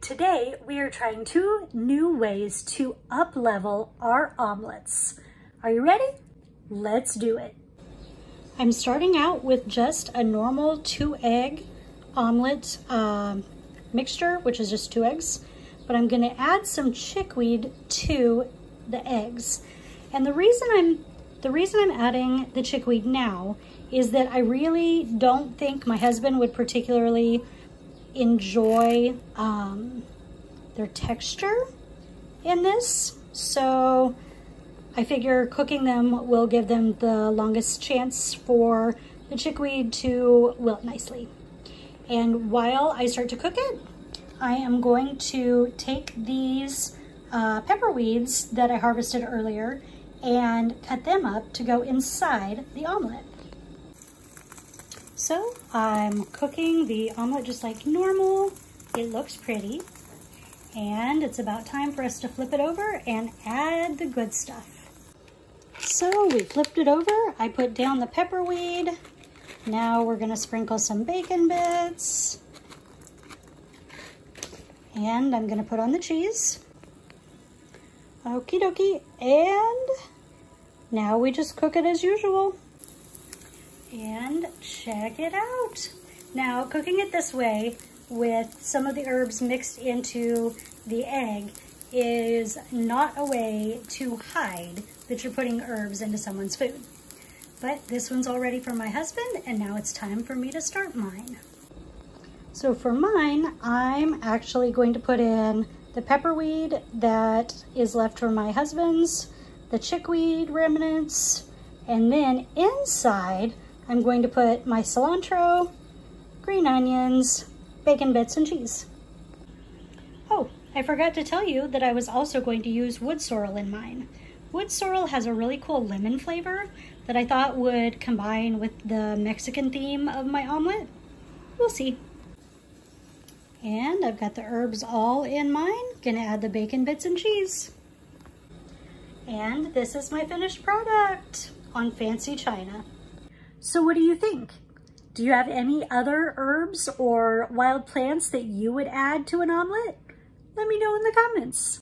Today, we are trying two new ways to up-level our omelets. Are you ready? Let's do it. I'm starting out with just a normal two egg omelet um, mixture, which is just two eggs, but I'm gonna add some chickweed to the eggs. And the reason I'm the reason I'm adding the chickweed now is that I really don't think my husband would particularly enjoy um, their texture in this. So I figure cooking them will give them the longest chance for the chickweed to wilt nicely. And while I start to cook it, I am going to take these uh, pepper weeds that I harvested earlier and cut them up to go inside the omelet. So I'm cooking the omelet just like normal. It looks pretty. And it's about time for us to flip it over and add the good stuff. So we flipped it over. I put down the pepper weed. Now we're gonna sprinkle some bacon bits. And I'm gonna put on the cheese. Okie dokie. And now we just cook it as usual. And check it out. Now, cooking it this way with some of the herbs mixed into the egg is not a way to hide that you're putting herbs into someone's food. But this one's all ready for my husband, and now it's time for me to start mine. So for mine, I'm actually going to put in the pepperweed that is left from my husband's, the chickweed remnants, and then inside, I'm going to put my cilantro, green onions, bacon bits, and cheese. Oh, I forgot to tell you that I was also going to use wood sorrel in mine. Wood sorrel has a really cool lemon flavor that I thought would combine with the Mexican theme of my omelet. We'll see. And I've got the herbs all in mine. Gonna add the bacon bits and cheese. And this is my finished product on fancy china. So what do you think? Do you have any other herbs or wild plants that you would add to an omelet? Let me know in the comments.